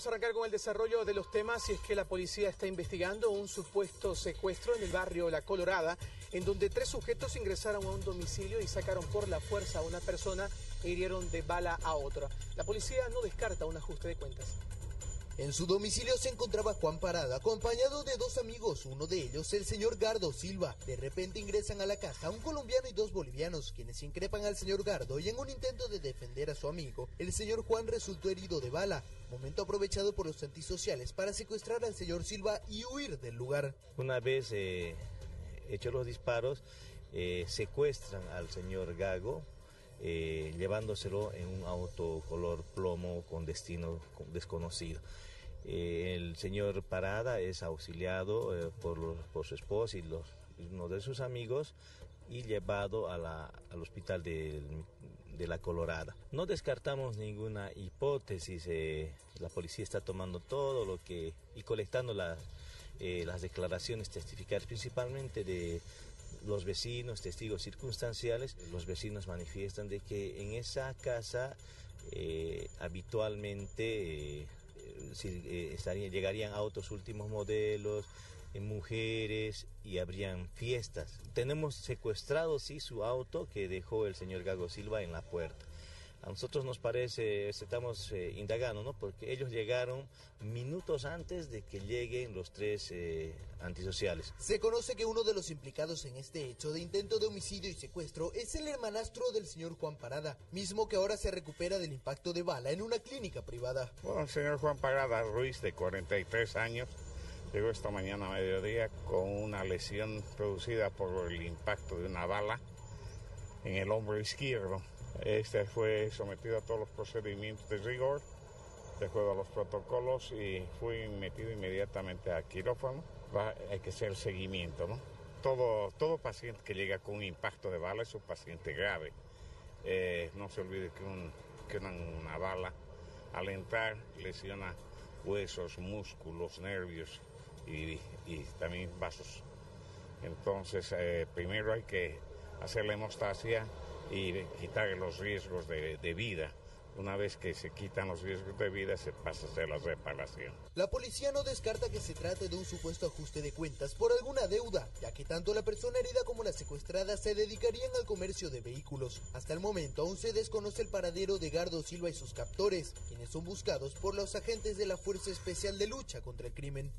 Vamos a arrancar con el desarrollo de los temas y es que la policía está investigando un supuesto secuestro en el barrio La Colorada, en donde tres sujetos ingresaron a un domicilio y sacaron por la fuerza a una persona e hirieron de bala a otra. La policía no descarta un ajuste de cuentas. En su domicilio se encontraba Juan Parada, acompañado de dos amigos, uno de ellos el señor Gardo Silva. De repente ingresan a la casa un colombiano y dos bolivianos, quienes increpan al señor Gardo y en un intento de defender a su amigo, el señor Juan resultó herido de bala, momento aprovechado por los antisociales para secuestrar al señor Silva y huir del lugar. Una vez eh, hechos los disparos, eh, secuestran al señor Gago, eh, llevándoselo en un auto color plomo con destino desconocido. Eh, el señor Parada es auxiliado eh, por, por, su esposa y los, uno de sus amigos y llevado a la, al hospital de, de, la Colorada. No descartamos ninguna hipótesis, la policía está tomando todo lo que y colectando la, las declaraciones testificales, principalmente de los vecinos, testigos circunstanciales, los vecinos manifiestan de que en esa casa eh, habitualmente eh, eh, estarían, llegarían autos últimos modelos, mujeres y habrían fiestas. Tenemos secuestrado sí su auto que dejó el señor Gago Silva en la puerta. A nosotros nos parece, estamos eh, indagando, ¿no? Porque ellos llegaron minutos antes de que lleguen los tres eh, antisociales. Se conoce que uno de los implicados en este hecho de intento de homicidio y secuestro es el hermanastro del señor Juan Parada, mismo que ahora se recupera del impacto de bala en una clínica privada. Bueno, el señor Juan Parada Ruiz, de 43 años, llegó esta mañana a mediodía con una lesión producida por el impacto de una bala en el hombro izquierdo. Este fue sometido a todos los procedimientos de rigor, de acuerdo a los protocolos, y fue metido inmediatamente a quirófano. hay que hacer seguimiento, ¿no? Todo, todo paciente que llega con un impacto de bala es un paciente grave. Eh, no se olvide que, un, que una, bala al entrar lesiona huesos, músculos, nervios y, también vasos. Entonces, eh, primero hay que hacer la hemostasia y quitar los riesgos de, de, vida. Una vez que se quitan los riesgos de vida, se pasa a hacer la reparación. La policía no descarta que se trate de un supuesto ajuste de cuentas por alguna deuda, ya que tanto la persona herida como la secuestrada se dedicarían al comercio de vehículos. Hasta el momento aún se desconoce el paradero de Gardo Silva y sus captores, quienes son buscados por los agentes de la Fuerza Especial de Lucha contra el Crimen.